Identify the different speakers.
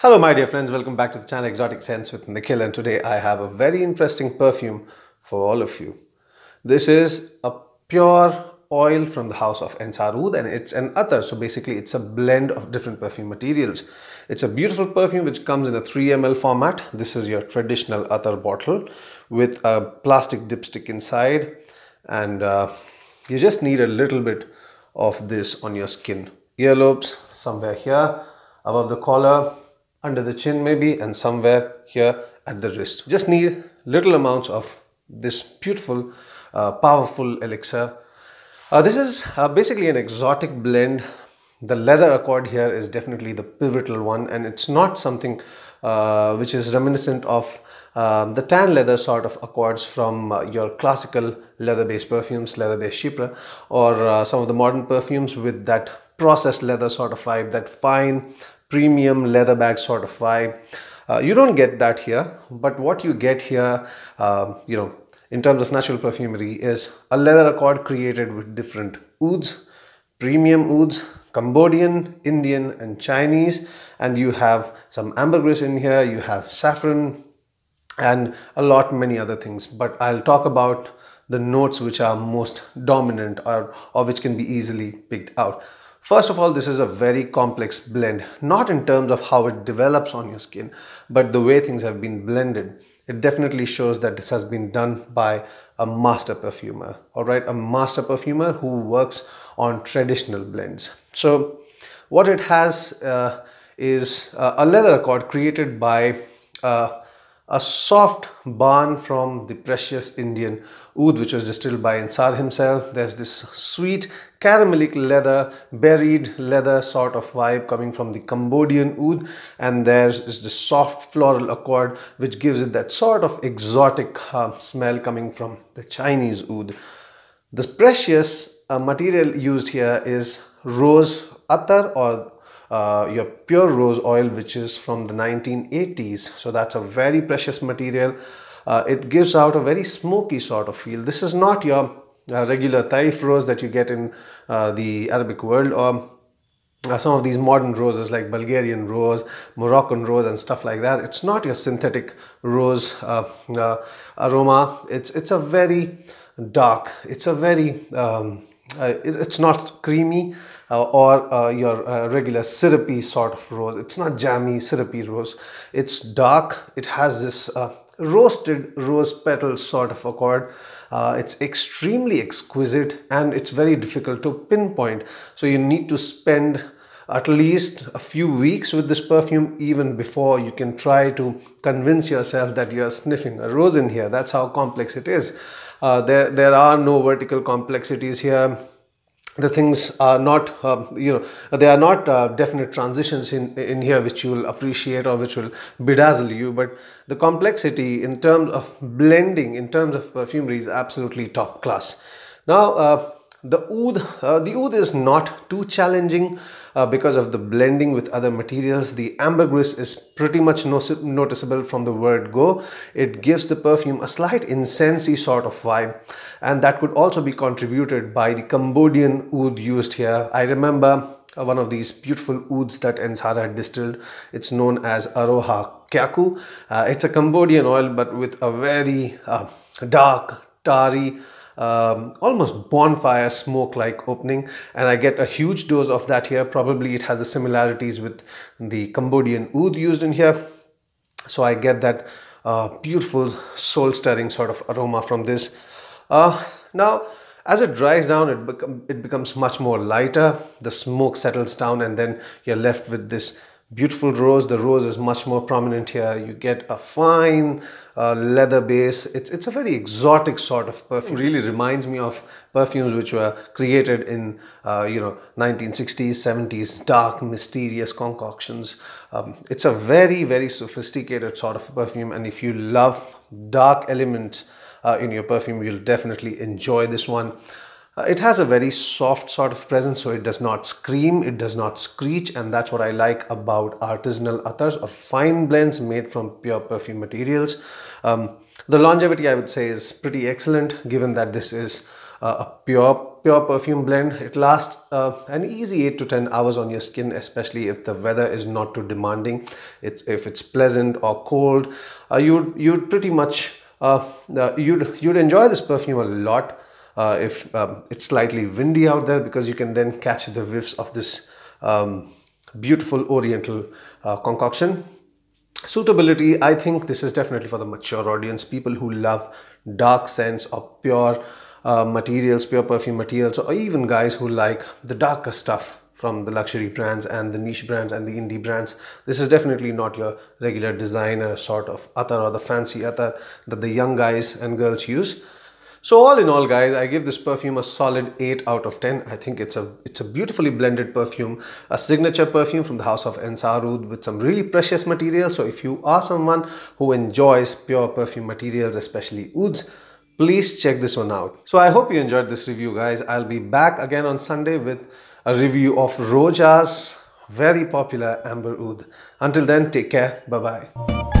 Speaker 1: Hello, my dear friends. Welcome back to the channel Exotic Scents with Nikhil, and today I have a very interesting perfume for all of you. This is a pure oil from the house of Ensar Oud and it's an attar. So basically, it's a blend of different perfume materials. It's a beautiful perfume which comes in a 3 ml format. This is your traditional attar bottle with a plastic dipstick inside, and uh, you just need a little bit of this on your skin. Earlobes, somewhere here, above the collar, under the chin maybe, and somewhere here at the wrist. Just need little amounts of this beautiful, uh, powerful elixir. Uh, this is uh, basically an exotic blend. The leather accord here is definitely the pivotal one, and it's not something uh, which is reminiscent of um, the tan leather sort of accords from uh, your classical leather-based perfumes, leather-based chypre, or uh, some of the modern perfumes with that processed leather sort of vibe, that fine premium leather bag sort of vibe. Uh, you don't get that here, but what you get here, uh, you know, in terms of natural perfumery is a leather accord created with different ouds, premium ouds, Cambodian, Indian and Chinese and you have some ambergris in here, you have saffron and a lot many other things but I'll talk about the notes which are most dominant or, or which can be easily picked out. First of all, this is a very complex blend, not in terms of how it develops on your skin, but the way things have been blended. It definitely shows that this has been done by a master perfumer, all right, a master perfumer who works on traditional blends. So what it has uh, is uh, a leather accord created by uh, a soft barn from the precious Indian oud which was distilled by Ensar himself. There's this sweet caramelic leather, buried leather sort of vibe coming from the Cambodian oud and there is the soft floral accord which gives it that sort of exotic uh, smell coming from the Chinese oud. The precious uh, material used here is rose attar or uh, your pure rose oil which is from the 1980s so that's a very precious material uh, it gives out a very smoky sort of feel this is not your uh, regular Taif rose that you get in uh, the Arabic world or uh, some of these modern roses like Bulgarian rose, Moroccan rose and stuff like that. It's not your synthetic rose uh, aroma. It's, it's a very dark, it's a very, um, it, it's not creamy uh, or uh, your uh, regular syrupy sort of rose. It's not jammy, syrupy rose. It's dark. It has this uh, roasted rose petals sort of accord. Uh, it's extremely exquisite and it's very difficult to pinpoint. So you need to spend at least a few weeks with this perfume even before you can try to convince yourself that you're sniffing a rose in here. That's how complex it is. Uh, there, there are no vertical complexities here the things are not uh, you know they are not uh, definite transitions in in here which you will appreciate or which will bedazzle you but the complexity in terms of blending in terms of perfumery is absolutely top class. Now uh, the oud uh, the oud is not too challenging uh, because of the blending with other materials. The ambergris is pretty much no noticeable from the word go. It gives the perfume a slight incensey sort of vibe and that could also be contributed by the Cambodian oud used here. I remember uh, one of these beautiful ouds that Ensar had distilled. It's known as Aroha Kyaku. Uh, it's a Cambodian oil but with a very uh, dark, tarry, um, almost bonfire smoke like opening. And I get a huge dose of that here. Probably it has the similarities with the Cambodian oud used in here. So I get that uh, beautiful soul stirring sort of aroma from this. Uh, now as it dries down it, it becomes much more lighter. The smoke settles down and then you're left with this beautiful rose. The rose is much more prominent here. You get a fine uh, leather base. It's it's a very exotic sort of perfume. Really reminds me of perfumes which were created in uh, you know 1960s 70s dark mysterious concoctions. Um, it's a very very sophisticated sort of perfume. And if you love dark elements uh, in your perfume you'll definitely enjoy this one uh, it has a very soft sort of presence, so it does not scream, it does not screech, and that's what I like about artisanal attars or fine blends made from pure perfume materials. Um, the longevity, I would say, is pretty excellent given that this is uh, a pure pure perfume blend. It lasts uh, an easy 8 to 10 hours on your skin, especially if the weather is not too demanding. It's If it's pleasant or cold, uh, you'd, you'd pretty much, uh, uh, you'd, you'd enjoy this perfume a lot uh, if um, it's slightly windy out there because you can then catch the whiffs of this um, beautiful oriental uh, concoction. Suitability i think this is definitely for the mature audience people who love dark scents or pure uh, materials pure perfume materials or even guys who like the darker stuff from the luxury brands and the niche brands and the indie brands. This is definitely not your regular designer sort of attar or the fancy attar that the young guys and girls use so all in all guys, I give this perfume a solid 8 out of 10. I think it's a it's a beautifully blended perfume, a signature perfume from the house of Ensar Oud with some really precious materials. So if you are someone who enjoys pure perfume materials, especially ouds, please check this one out. So I hope you enjoyed this review guys. I'll be back again on Sunday with a review of Roja's very popular Amber Oud. Until then, take care. Bye-bye.